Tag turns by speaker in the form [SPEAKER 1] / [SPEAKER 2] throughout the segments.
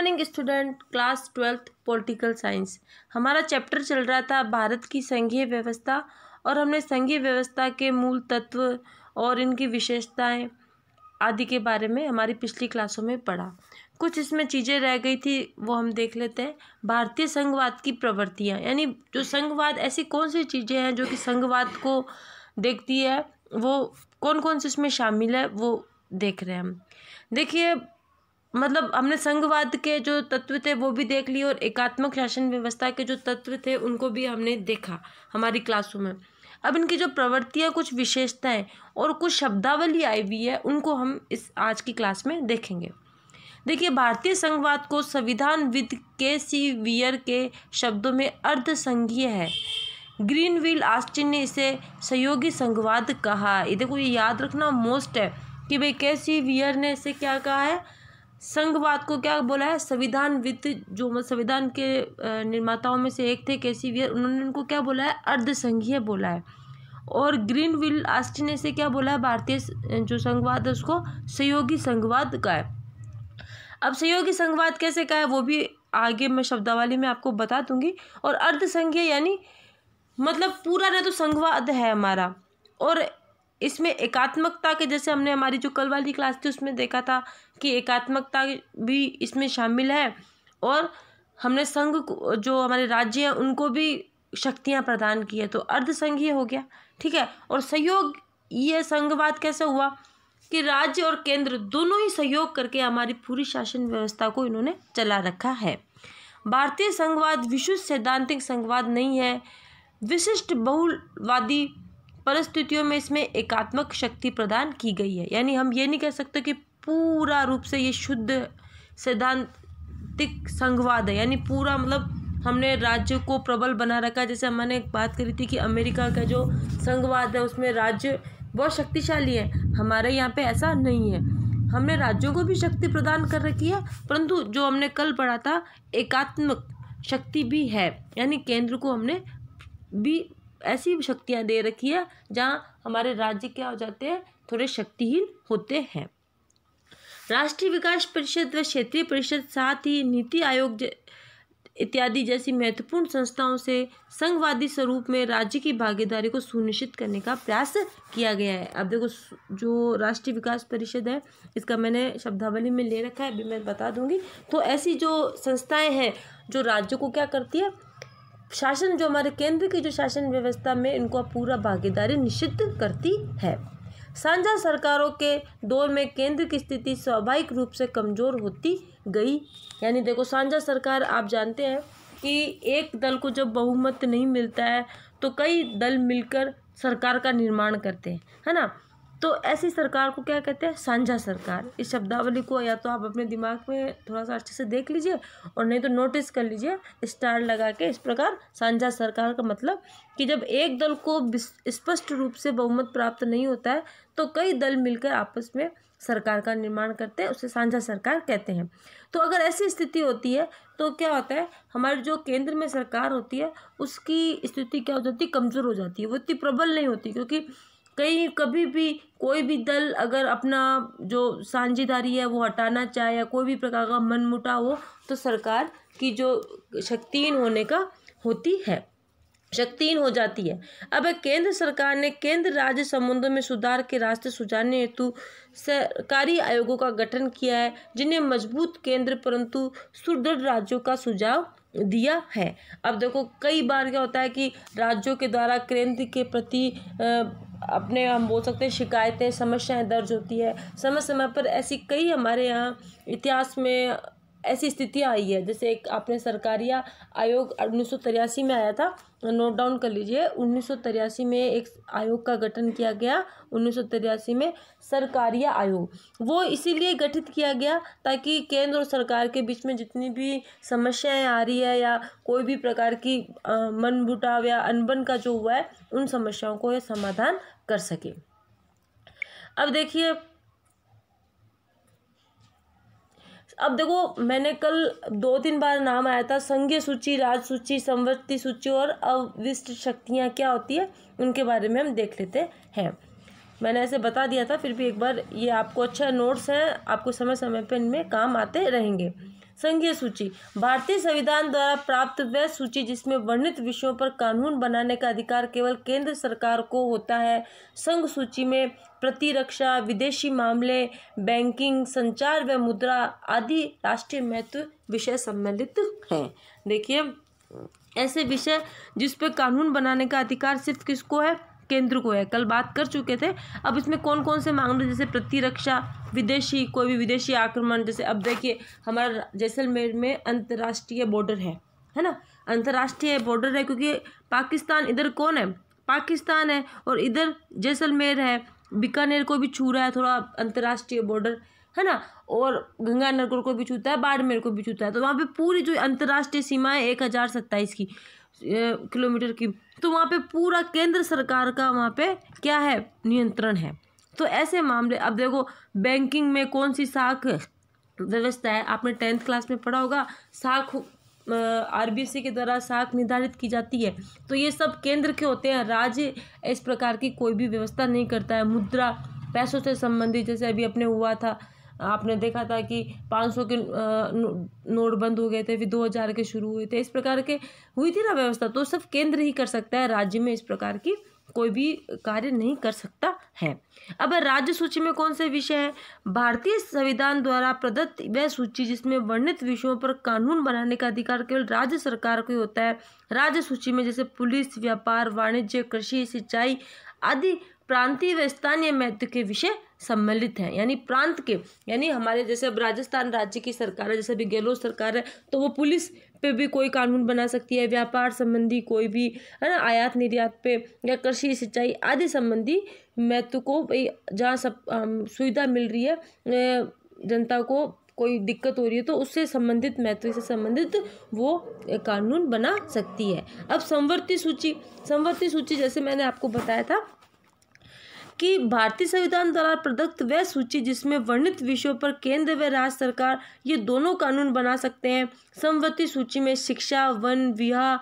[SPEAKER 1] Morning student class twelfth political science हमारा chapter चल रहा था भारत की संघीय व्यवस्था और हमने संघीय व्यवस्था के मूल तत्व और इनकी विशेषताएँ आदि के बारे में हमारी पिछली क्लासों में पढ़ा। कुछ इसमें चीज़ें रह गई थी, वो हम देख लेते हैं। भारतीय संघवाद की प्रवृत्तियाँ, यानी जो संघवाद, ऐसी कौन सी चीज़ें हैं जो कि संघवाद को देखती है? वो कौन कौन से इसमें शामिल है, वो देख रहे हैं हम। देखिए मतलब हमने संघवाद के जो तत्व थे, वो भी देख लिए और एकात्मक शासन व्यवस्था के जो तत्व थे, उनको भी हमने देखा हमारी क्लासों में। अब इनकी जो प्रवृत्तियाँ, कुछ विशेषताएँ और कुछ शब्दावली आई हुई है, उनको हम इस आज की क्लास में देखेंगे। देखिए, भारतीय संघवाद को संविधान विद के सी वियर के शब्दों में अर्ध संघीय है। ग्रीनविल आस्टिन ने इसे सहयोगी संघवाद कहा। ये देखो, ये याद रखना मोस्ट है कि भाई, के सी वियर ने इसे क्या कहा है? संघवाद को क्या बोला है? संविधान वित्त जो मतलब संविधान के निर्माताओं में से एक थे के सी वियर उन्होंने उनको क्या बोला है? अर्धसंघीय बोला है। और ग्रीन विल आस्टिन ने इसे क्या बोला है? भारतीय जो संघवाद है उसको सहयोगी संघवाद का है। अब सहयोगी संघवाद कैसे का है? वो भी आगे मैं शब्दावली में आपको बता दूँगी। और अर्धसंघीय यानी मतलब पूरा ना तो संघवाद है हमारा। और इसमें एकात्मकता के, जैसे हमने हमारी जो कल वाली क्लास थी उसमें देखा था कि एकात्मकता भी इसमें शामिल है और हमने संघ जो हमारे राज्य हैं, उनको भी शक्तियाँ प्रदान की है। तो अर्ध संघीय हो गया, ठीक है? और सहयोग, ये संघवाद कैसे हुआ कि राज्य और केंद्र दोनों ही सहयोग करके हमारी पूरी शासन व्यवस्था को इन्होंने चला रखा है। भारतीय संघवाद विश्व सैद्धांतिक संघवाद नहीं है। विशिष्ट बहुलवादी परिस्थितियों में इसमें एकात्मक शक्ति प्रदान की गई है। यानी हम ये नहीं कह सकते कि पूरा रूप से ये शुद्ध सैद्धांतिक संघवाद है। यानी पूरा मतलब हमने राज्य को प्रबल बना रखा जैसे हमने बात करी थी कि अमेरिका का जो संघवाद है, उसमें राज्य बहुत शक्तिशाली है। हमारे यहाँ पे ऐसा नहीं है। हमने राज्यों को भी शक्ति प्रदान कर रखी है, परंतु जो हमने कल पढ़ा था, एकात्मक शक्ति भी है। यानी केंद्र को हमने भी ऐसी शक्तियाँ दे रखी है, जहाँ हमारे राज्य क्या हो जाते हैं, थोड़े शक्तिहीन होते हैं। राष्ट्रीय विकास परिषद व क्षेत्रीय परिषद, साथ ही नीति आयोग इत्यादि जैसी महत्वपूर्ण संस्थाओं से संघवादी स्वरूप में राज्य की भागीदारी को सुनिश्चित करने का प्रयास किया गया है। अब देखो जो राष्ट्रीय विकास परिषद है, इसका मैंने शब्दावली में ले रखा है, अभी मैं बता दूँगी। तो ऐसी जो संस्थाएँ हैं, जो राज्य को क्या करती है शासन जो हमारे केंद्र की जो शासन व्यवस्था में इनको पूरा भागीदारी निश्चित करती है। साझा सरकारों के दौर में केंद्र की स्थिति स्वाभाविक रूप से कमज़ोर होती गई। यानी देखो, साझा सरकार, आप जानते हैं कि एक दल को जब बहुमत नहीं मिलता है तो कई दल मिलकर सरकार का निर्माण करते हैं, है ना? तो ऐसी सरकार को क्या कहते हैं? साझा सरकार। इस शब्दावली को या तो आप अपने दिमाग में थोड़ा सा अच्छे से देख लीजिए और नहीं तो नोटिस कर लीजिए, स्टार लगा के इस प्रकार साझा सरकार का मतलब कि जब एक दल को स्पष्ट रूप से बहुमत प्राप्त नहीं होता है तो कई दल मिलकर आपस में सरकार का निर्माण करते हैं, उसे साझा सरकार कहते हैं। तो अगर ऐसी स्थिति होती है तो क्या होता है? हमारे जो केंद्र में सरकार होती है, उसकी स्थिति क्या हो जाती है? कमज़ोर हो जाती है। वो इतनी प्रबल नहीं होती क्योंकि कहीं कभी भी कोई भी दल अगर अपना जो साझेदारी है वो हटाना चाहे या कोई भी प्रकार का मनमुटाव हो तो सरकार की जो शक्तिहीन होने का होती है, शक्तिहीन हो जाती है। अब केंद्र सरकार ने केंद्र राज्य संबंधों में सुधार के रास्ते सुझाने हेतु सरकारी आयोगों का गठन किया है, जिन्हें मज़बूत केंद्र परंतु सुदृढ़ राज्यों का सुझाव दिया है। अब देखो, कई बार क्या होता है कि राज्यों के द्वारा केंद्र के प्रति अपने, हम बोल सकते हैं, शिकायतें, समस्याएँ दर्ज होती है। समय समय पर ऐसी कई हमारे यहाँ इतिहास में ऐसी स्थितियाँ आई है। जैसे एक आपने सरकारिया आयोग उन्नीस सौ तिरासी में आया था, नोट डाउन कर लीजिए। उन्नीस सौ तिरासी में एक आयोग का गठन किया गया। उन्नीस सौ तिरासी में सरकारिया आयोग। वो इसीलिए गठित किया गया ताकि केंद्र और सरकार के बीच में जितनी भी समस्याएँ आ रही है या कोई भी प्रकार की मन बुटाव या अनबन का जो हुआ है, उन समस्याओं को यह समाधान कर सके। अब देखिए, अब देखो, मैंने कल दो तीन बार नाम आया था संघीय सूची, राज सूची संवर्ती सूची और अविष्ट शक्तियाँ क्या होती है, उनके बारे में हम देख लेते हैं। मैंने ऐसे बता दिया था, फिर भी एक बार ये आपको अच्छा नोट्स हैं, आपको समय समय पर इनमें काम आते रहेंगे। संघीय सूची। भारतीय संविधान द्वारा प्राप्त वह सूची जिसमें वर्णित विषयों पर कानून बनाने का अधिकार केवल केंद्र सरकार को होता है, संघ सूची में प्रतिरक्षा, विदेशी मामले, बैंकिंग, संचार व मुद्रा आदि राष्ट्रीय महत्व विषय सम्मिलित हैं। देखिए, ऐसे विषय जिस पे कानून बनाने का अधिकार सिर्फ़ किसको है? केंद्र को है। कल बात कर चुके थे। अब इसमें कौन कौन से मामले, जैसे प्रतिरक्षा, विदेशी, कोई भी विदेशी आक्रमण, जैसे अब देखिए, हमारा जैसलमेर में अंतर्राष्ट्रीय बॉर्डर है है ना? अंतर्राष्ट्रीय बॉर्डर है क्योंकि पाकिस्तान इधर कौन है? पाकिस्तान है और इधर जैसलमेर है। बीकानेर को भी छू रहा है, थोड़ा अंतर्राष्ट्रीय बॉर्डर है ना? और गंगानगर को भी छूता है, बाड़मेर को भी छूता है। तो वहाँ पे पूरी जो अंतर्राष्ट्रीय सीमा है, एक हज़ार सत्ताईस की। किलोमीटर की। तो वहाँ पे पूरा केंद्र सरकार का वहाँ पे क्या है? नियंत्रण है। तो ऐसे मामले, अब देखो बैंकिंग में कौन सी साख व्यवस्था है? आपने टेंथ क्लास में पढ़ा होगा, शाख आरबीसी के द्वारा साख निर्धारित की जाती है। तो ये सब केंद्र के होते हैं। राज्य इस प्रकार की कोई भी व्यवस्था नहीं करता है। मुद्रा, पैसों से संबंधित, जैसे अभी अपने हुआ था आपने देखा था कि 500 के नोट बंद हो गए थे, फिर 2000 के शुरू हुए थे। इस प्रकार के हुई थी ना व्यवस्था? तो सब केंद्र ही कर सकता है, राज्य में इस प्रकार की कोई भी कार्य नहीं कर सकता है। अब राज्य सूची में कौन से विषय है? भारतीय संविधान द्वारा प्रदत्त वह सूची जिसमें वर्णित विषयों पर कानून बनाने का अधिकार केवल राज्य सरकार को होता है। राज्य सूची में जैसे पुलिस, व्यापार, वाणिज्य, कृषि, सिंचाई आदि प्रांतीय व स्थानीय महत्व के विषय सम्मिलित हैं। यानी प्रांत के, यानी हमारे जैसे अब राजस्थान राज्य की सरकार है, जैसे अभी गहलोत सरकार है तो वो पुलिस पे भी कोई कानून बना सकती है, व्यापार संबंधी कोई भी, है ना, आयात निर्यात पे या कृषि, सिंचाई आदि संबंधी महत्व को जहाँ सब सुविधा मिल रही है जनता को कोई दिक्कत हो रही है तो उससे संबंधित, महत्व से संबंधित वो कानून बना सकती है। अब संवर्ती सूची संवर्ती सूची जैसे मैंने आपको बताया था कि भारतीय संविधान द्वारा प्रदत्त वह सूची जिसमें वर्णित विषयों पर केंद्र व राज्य सरकार ये दोनों कानून बना सकते हैं। समवर्ती सूची में शिक्षा, वन, विवाह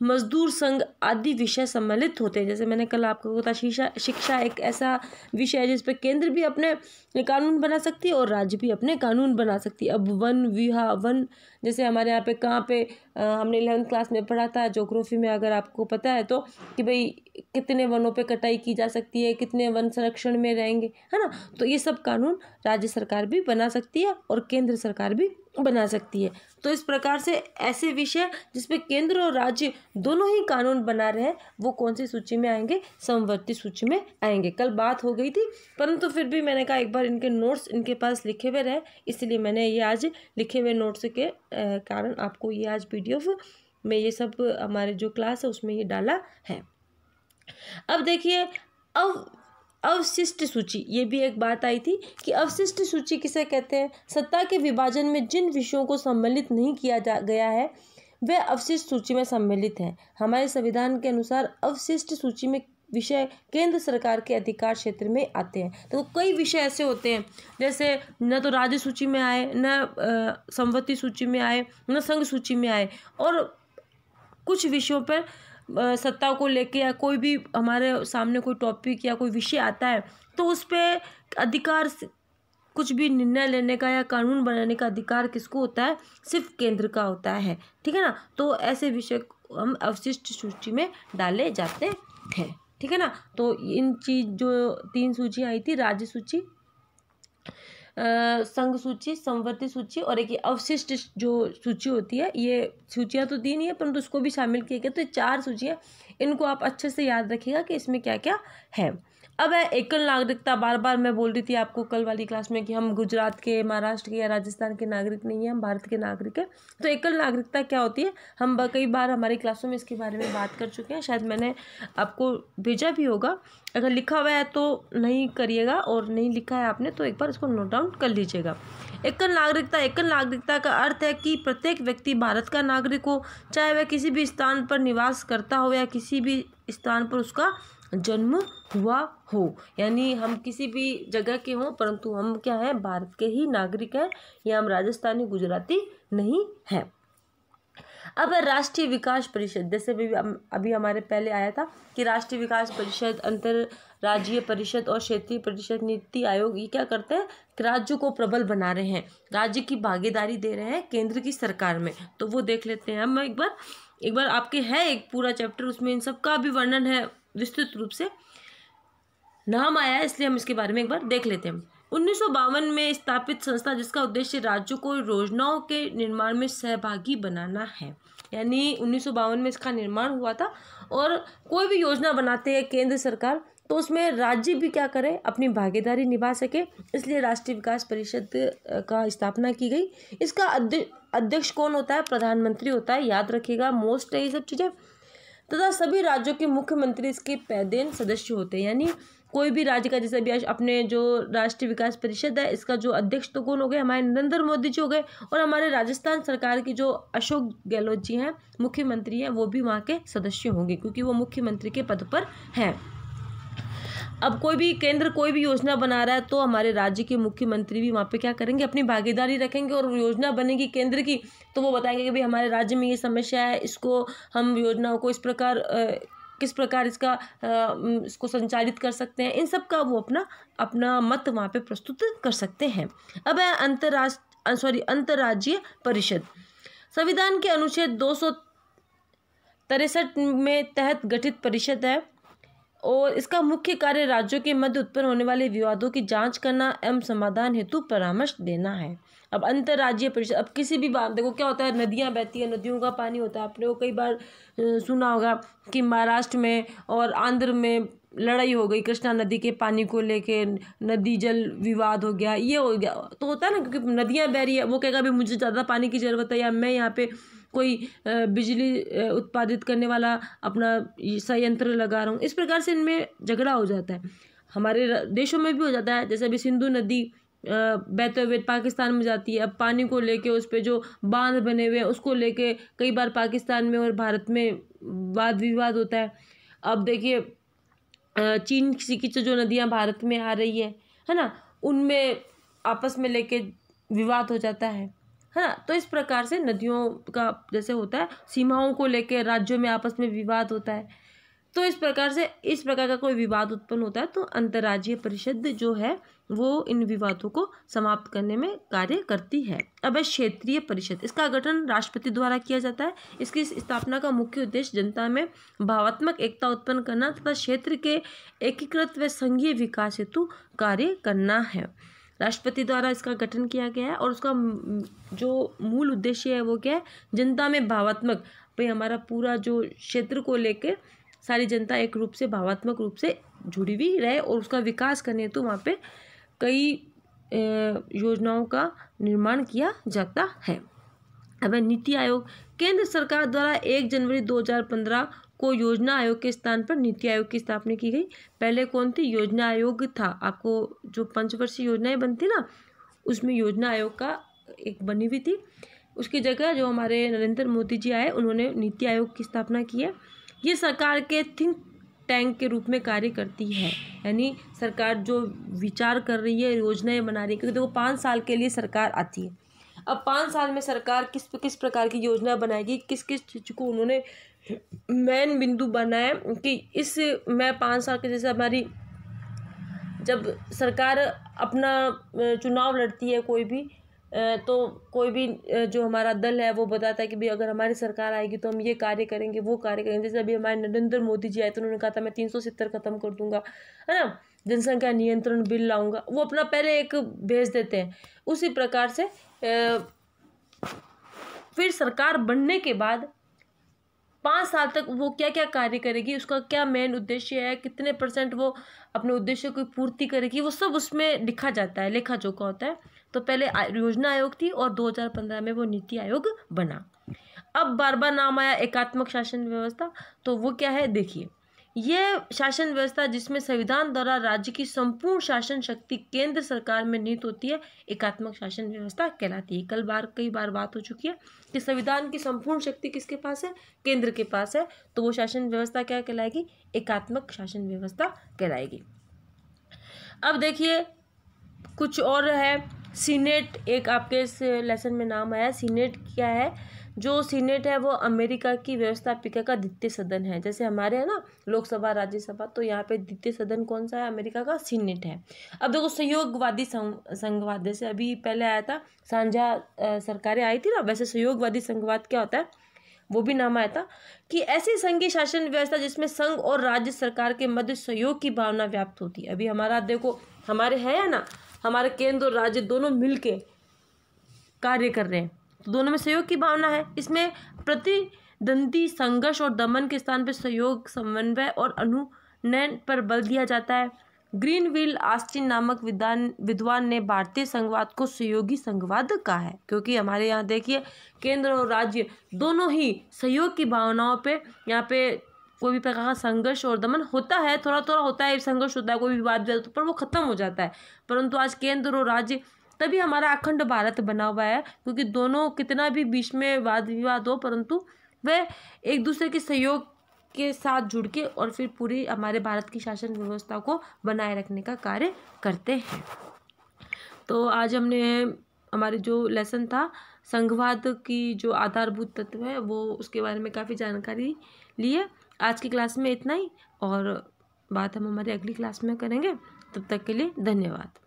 [SPEAKER 1] मजदूर संघ आदि विषय सम्मिलित होते हैं। जैसे मैंने कल आपको बताया शिक्षा शिक्षा एक ऐसा विषय है जिस पर केंद्र भी अपने कानून बना सकती है और राज्य भी अपने कानून बना सकती है। अब वन विहा वन जैसे हमारे यहाँ पे कहाँ पे आ, हमने इलेवंथ क्लास में पढ़ा था जोग्राफी में अगर आपको पता है तो कि भाई कितने वनों पे कटाई की जा सकती है कितने वन संरक्षण में रहेंगे है ना? तो ये सब कानून राज्य सरकार भी बना सकती है और केंद्र सरकार भी बना सकती है। तो इस प्रकार से ऐसे विषय जिसपे केंद्र और राज्य दोनों ही कानून बना रहे हैं, वो कौन सी सूची में आएँगे? समवर्ती सूची में आएँगे। कल बात हो गई थी, परंतु फिर भी मैंने कहा एक बार इनके नोट्स इनके पास लिखे हुए रहे, इसलिए मैंने ये आज लिखे हुए नोट्स के कारण आपको ये आज पीडीएफ में ये सब हमारे जो क्लास है, उसमें ये डाला है। अब देखिए, अब अवशिष्ट सूची, ये भी एक बात आई थी कि अवशिष्ट सूची किसे कहते हैं? सत्ता के विभाजन में जिन विषयों को सम्मिलित नहीं किया जा, गया है, वे अवशिष्ट सूची में सम्मिलित हैं। हमारे संविधान के अनुसार अवशिष्ट सूची में विषय केंद्र सरकार के अधिकार क्षेत्र में आते हैं। तो कई विषय ऐसे होते हैं, जैसे न तो राज्य सूची में आए, न संवत्ति सूची में आए, न संघ सूची में आए और कुछ विषयों पर सत्ता को लेके या कोई भी हमारे सामने कोई टॉपिक या कोई विषय आता है तो उस पर अधिकार कुछ भी निर्णय लेने का या कानून बनाने का अधिकार किसको होता है? सिर्फ़ केंद्र का होता है। ठीक है ना? तो ऐसे विषय हम अवशिष्ट सूची में डाले जाते हैं। ठीक है ना? तो इन चीज़ जो तीन सूची आई थी, राज्य सूची संघ सूची, संवर्ती सूची और एक अवशिष्ट जो सूची होती है, ये सूचियाँ तो दी नहीं है, परंतु उसको भी शामिल किया गया तो चार सूचियाँ, इनको आप अच्छे से याद रखिएगा कि इसमें क्या क्या है। अब है एकल नागरिकता बार बार मैं बोल रही थी आपको कल वाली क्लास में कि हम गुजरात के, महाराष्ट्र के या राजस्थान के नागरिक नहीं हैं, हम भारत के नागरिक हैं। तो एकल नागरिकता क्या होती है? हम कई बार हमारी क्लासों में इसके बारे में बात कर चुके हैं, शायद मैंने आपको भेजा भी होगा। अगर लिखा हुआ है तो नहीं करिएगा और नहीं लिखा है आपने तो एक बार इसको नोट डाउन कर लीजिएगा। एकल नागरिकता एकल नागरिकता का अर्थ है कि प्रत्येक व्यक्ति भारत का नागरिक हो, चाहे वह किसी भी स्थान पर निवास करता हो या किसी भी स्थान पर उसका जन्म हुआ हो। यानी हम किसी भी जगह के हों, परंतु हम क्या हैं? भारत के ही नागरिक हैं, या हम राजस्थानी, गुजराती नहीं हैं। अब राष्ट्रीय विकास परिषद, जैसे भी अभी हमारे पहले आया था कि राष्ट्रीय विकास परिषद अंतर राज्य परिषद और क्षेत्रीय परिषद नीति आयोग, ये क्या करते हैं? कि राज्यों को प्रबल बना रहे हैं। राज्य की भागीदारी दे रहे हैं केंद्र की सरकार में। तो वो देख लेते हैं हम एक बार। एक बार आपके है एक पूरा चैप्टर उसमें इन सब का भी वर्णन है विस्तृत रूप से। नाम आया है, इसलिए हम इसके बारे में एक बार देख लेते हैं। उन्नीस में स्थापित संस्था जिसका उद्देश्य राज्यों को योजनाओं के निर्माण में सहभागी बनाना है। यानी उन्नीस सौ बावन में इसका निर्माण हुआ था और कोई भी योजना बनाते हैं केंद्र सरकार तो उसमें राज्य भी क्या करे, अपनी भागीदारी निभा सके। इसलिए राष्ट्रीय विकास परिषद का स्थापना की गई। इसका अध्यक्ष कौन होता है? प्रधानमंत्री होता है, याद रखिएगा मोस्ट है ये सब चीज़ें। तथा सभी राज्यों के मुख्यमंत्री इसके पैदेन सदस्य होते हैं, यानी कोई भी राज्य का जैसे भी अपने जो राष्ट्रीय विकास परिषद है, इसका जो अध्यक्ष तो कौन हो गए? हमारे नरेंद्र मोदी जी हो गए और हमारे राजस्थान सरकार की जो अशोक गहलोत जी हैं, मुख्यमंत्री हैं, वो भी वहाँ के सदस्य होंगे, क्योंकि वो मुख्यमंत्री के पद पर हैं। अब कोई भी केंद्र, कोई भी योजना बना रहा है तो हमारे राज्य के मुख्यमंत्री भी वहाँ पे क्या करेंगे? अपनी भागीदारी रखेंगे और योजना बनेगी केंद्र की तो वो बताएँगे कि भाई हमारे राज्य में ये समस्या है, इसको हम योजनाओं को इस प्रकार किस प्रकार इसका इसको संचालित कर सकते हैं? इन सब का वो अपना अपना मत वहाँ पे प्रस्तुत कर सकते हैं। अब है अंतर्राष्ट्र सॉरी अंतर्राज्यीय परिषद। संविधान के अनुच्छेद दो सौ तिरसठ में तहत गठित परिषद है। और इसका मुख्य कार्य राज्यों के मध्य उत्पन्न होने वाले विवादों की जाँच करना एवं समाधान हेतु परामर्श देना है। अब अंतर्राज्यीय परिषद, अब किसी भी बात, देखो क्या होता है, नदियाँ बहती हैं, नदियों का पानी होता है, आपने वो कई बार सुना होगा कि महाराष्ट्र में और आंध्र में लड़ाई हो गई, कृष्णा नदी के पानी को लेके, नदी जल विवाद हो गया, ये हो गया तो होता है ना, क्योंकि नदियाँ बह रही है, वो कहेगा भी मुझे ज़्यादा पानी की ज़रूरत है या मैं यहाँ पे कोई बिजली उत्पादित करने वाला अपना संयंत्र लगा रहा हूँ। इस प्रकार से इनमें झगड़ा हो जाता है। हमारे देशों में भी हो जाता है। जैसे अभी सिंधु नदी बहते हुए पाकिस्तान में जाती है। अब पानी को लेके उस पर जो बाँध बने हुए हैं, उसको लेके कई बार पाकिस्तान में और भारत में वाद विवाद होता है। अब देखिए चीन की जो नदियाँ भारत में आ रही है है ना? उनमें आपस में लेके विवाद हो जाता है। है ना? तो इस प्रकार से नदियों का जैसे होता है, सीमाओं को लेकर राज्यों में आपस में विवाद होता है। तो इस प्रकार से, इस प्रकार का कोई विवाद उत्पन्न होता है तो अंतर्राज्यीय परिषद जो है, वो इन विवादों को समाप्त करने में कार्य करती है। अब है क्षेत्रीय परिषद। इसका गठन राष्ट्रपति द्वारा किया जाता है। इसकी स्थापना का मुख्य उद्देश्य जनता में भावात्मक एकता उत्पन्न करना तथा क्षेत्र के एकीकृत व संघीय विकास हेतु कार्य करना है। राष्ट्रपति द्वारा इसका गठन किया गया है और उसका जो मूल उद्देश्य है वो क्या है? जनता में भावात्मक, भाई हमारा पूरा जो क्षेत्र को लेकर सारी जनता एक रूप से भावात्मक रूप से जुड़ी हुई रहे और उसका विकास करने तो वहाँ पे कई योजनाओं का निर्माण किया जाता है। अब नीति आयोग, केंद्र सरकार द्वारा एक जनवरी 2015 को योजना आयोग के स्थान पर नीति आयोग की स्थापना की गई। पहले कौन थी? योजना आयोग था। आपको जो पंचवर्षीय योजनाएँ बनती ना, उसमें योजना आयोग का एक बनी हुई थी। उसकी जगह जो हमारे नरेंद्र मोदी जी आए, उन्होंने नीति आयोग की स्थापना की है। ये सरकार के थिंक टैंक के रूप में कार्य करती है। यानी सरकार जो विचार कर रही है, योजनाएँ बना रही है, क्योंकि देखो तो पाँच साल के लिए सरकार आती है। अब पाँच साल में सरकार किस किस प्रकार की योजना बनाएगी, किस किस चीज़ को उन्होंने मेन बिंदु बनाया कि इस मैं पाँच साल के जैसे हमारी जब सरकार अपना चुनाव लड़ती है कोई भी तो कोई भी जो हमारा दल है वो बताता है कि भाई अगर हमारी सरकार आएगी तो हम ये कार्य करेंगे वो कार्य करेंगे जैसे अभी हमारे नरेंद्र मोदी जी आए तो उन्होंने कहा था मैं तीन सौ सत्तर खत्म कर दूँगा है ना जनसंख्या नियंत्रण बिल लाऊँगा। वो अपना पहले एक भेज देते हैं। उसी प्रकार से फिर सरकार बनने के बाद पाँच साल तक वो क्या क्या कार्य करेगी, उसका क्या मेन उद्देश्य है, कितने परसेंट वो अपने उद्देश्य की पूर्ति करेगी, वो सब उसमें लिखा जाता है, लेखा जोखा होता है। तो पहले योजना आयोग थी और 2015 में वो नीति आयोग बना। अब बार बार नाम आया एकात्मक शासन व्यवस्था तो वो क्या है, देखिए। ये शासन व्यवस्था जिसमें संविधान द्वारा राज्य की संपूर्ण शासन शक्ति केंद्र सरकार में निहित होती है, एकात्मक शासन व्यवस्था कहलाती है। कल बार, कई बार बात हो चुकी है कि संविधान की संपूर्ण शक्ति किसके पास है? केंद्र के पास है। तो वो शासन व्यवस्था क्या कहलाएगी? एकात्मक शासन व्यवस्था कहलाएगी। अब देखिए, कुछ और है। सीनेट एक आपके इस लेसन में नाम आया। सीनेट क्या है? जो सीनेट है, वो अमेरिका की व्यवस्थापिका का द्वितीय सदन है। जैसे हमारे है ना, लोकसभा, राज्यसभा तो यहाँ पे द्वितीय सदन कौन सा है? अमेरिका का सीनेट है। अब देखो, सहयोगवादी संघवाद, जैसे अभी पहले आया था, साझा सरकारें आई थी ना, वैसे सहयोगवादी संघवाद क्या होता है? वो भी नाम आया था कि ऐसी संघीय शासन व्यवस्था जिसमें संघ और राज्य सरकार के मध्य सहयोग की भावना व्याप्त होती है। अभी हमारा, देखो, हमारे है ना, हमारे केंद्र और राज्य दोनों मिलके कार्य कर रहे हैं। तो दोनों में सहयोग की भावना है। इसमें प्रतिद्वंदी संघर्ष और दमन के स्थान पर सहयोग, समन्वय और अनुनयन पर बल दिया जाता है। ग्रीन व्हील आस्टिन नामक विद्वान विद्वान ने भारतीय संघवाद को सहयोगी संघवाद कहा है, क्योंकि हमारे यहाँ देखिए, केंद्र और राज्य दोनों ही सहयोग की भावनाओं पे, यहाँ पे कोई भी प्रकार का संघर्ष और दमन होता है थोड़ा थोड़ा होता है, संघर्ष होता है, कोई भी विवाद पर वो खत्म हो जाता है। परंतु आज केंद्र और राज्य तभी हमारा अखंड भारत बना हुआ है, क्योंकि दोनों कितना भी बीच में वाद विवाद हो, परंतु वह एक दूसरे के सहयोग के साथ जुड़ के और फिर पूरी हमारे भारत की शासन व्यवस्था को बनाए रखने का कार्य करते हैं। तो आज हमने हमारे जो लेसन था, संघवाद की जो आधारभूत तत्व है, वो उसके बारे में काफ़ी जानकारी लिए आज की क्लास में इतना ही, और बात हम हमारी अगली क्लास में करेंगे। तब तक के लिए धन्यवाद।